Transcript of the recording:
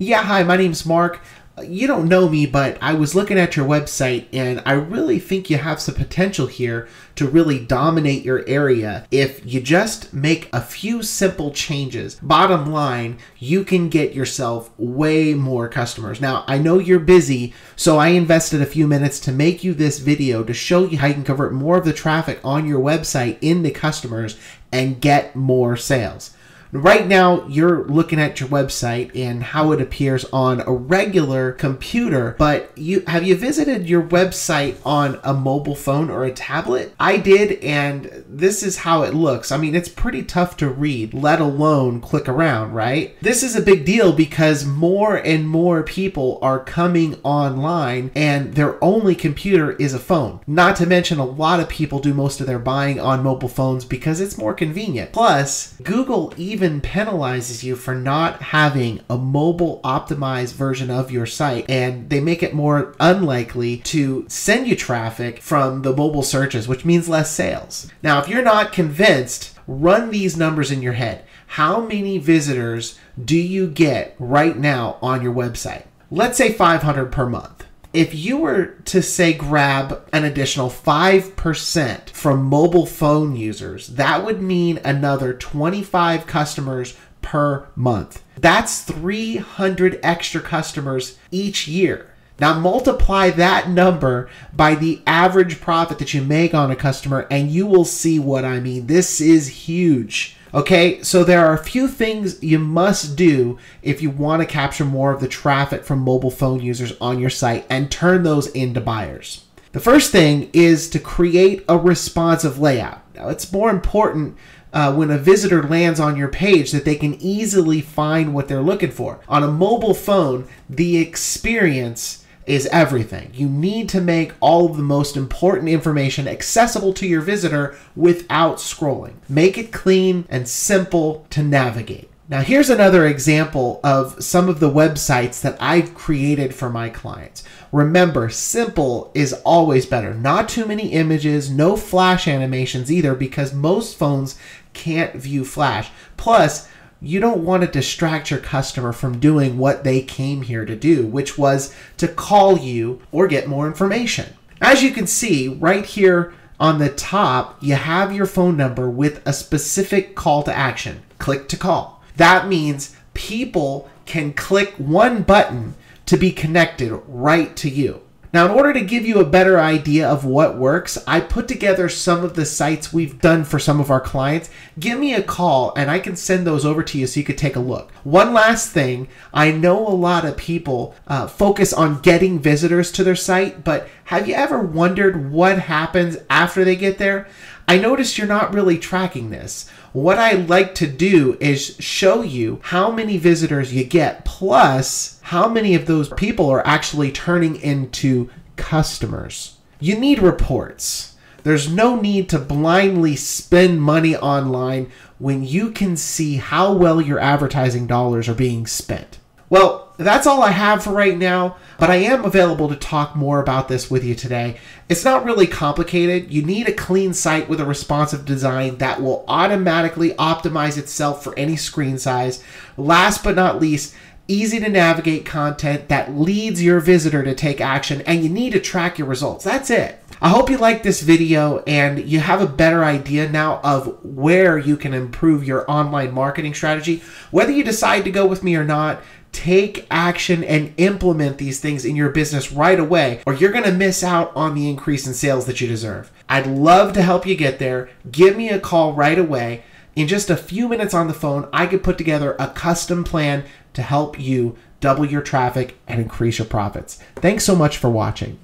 Yeah, hi, my name's Mark. Uh, you don't know me, but I was looking at your website and I really think you have some potential here to really dominate your area if you just make a few simple changes. Bottom line, you can get yourself way more customers. Now, I know you're busy, so I invested a few minutes to make you this video to show you how you can convert more of the traffic on your website into customers and get more sales. Right now, you're looking at your website and how it appears on a regular computer, but you have you visited your website on a mobile phone or a tablet? I did, and this is how it looks. I mean, it's pretty tough to read, let alone click around, right? This is a big deal because more and more people are coming online and their only computer is a phone. Not to mention, a lot of people do most of their buying on mobile phones because it's more convenient. Plus, Google even even penalizes you for not having a mobile optimized version of your site and they make it more unlikely to send you traffic from the mobile searches, which means less sales. Now, if you're not convinced, run these numbers in your head. How many visitors do you get right now on your website? Let's say 500 per month if you were to say grab an additional 5% from mobile phone users, that would mean another 25 customers per month. That's 300 extra customers each year. Now multiply that number by the average profit that you make on a customer and you will see what I mean. This is huge. Okay, so there are a few things you must do if you want to capture more of the traffic from mobile phone users on your site and turn those into buyers. The first thing is to create a responsive layout. Now, it's more important uh, when a visitor lands on your page that they can easily find what they're looking for. On a mobile phone, the experience is everything. You need to make all of the most important information accessible to your visitor without scrolling. Make it clean and simple to navigate. Now, here's another example of some of the websites that I've created for my clients. Remember, simple is always better. Not too many images, no flash animations either, because most phones can't view flash. Plus, you don't want to distract your customer from doing what they came here to do, which was to call you or get more information. As you can see right here on the top, you have your phone number with a specific call to action. Click to call. That means people can click one button to be connected right to you. Now, in order to give you a better idea of what works, I put together some of the sites we've done for some of our clients. Give me a call and I can send those over to you so you could take a look. One last thing I know a lot of people uh, focus on getting visitors to their site, but have you ever wondered what happens after they get there? I noticed you're not really tracking this. What I like to do is show you how many visitors you get, plus how many of those people are actually turning into customers. You need reports. There's no need to blindly spend money online when you can see how well your advertising dollars are being spent. Well, that's all I have for right now, but I am available to talk more about this with you today. It's not really complicated. You need a clean site with a responsive design that will automatically optimize itself for any screen size. Last but not least, easy to navigate content that leads your visitor to take action, and you need to track your results. That's it. I hope you liked this video and you have a better idea now of where you can improve your online marketing strategy. Whether you decide to go with me or not, take action and implement these things in your business right away, or you're going to miss out on the increase in sales that you deserve. I'd love to help you get there. Give me a call right away. In just a few minutes on the phone, I could put together a custom plan to help you double your traffic and increase your profits. Thanks so much for watching.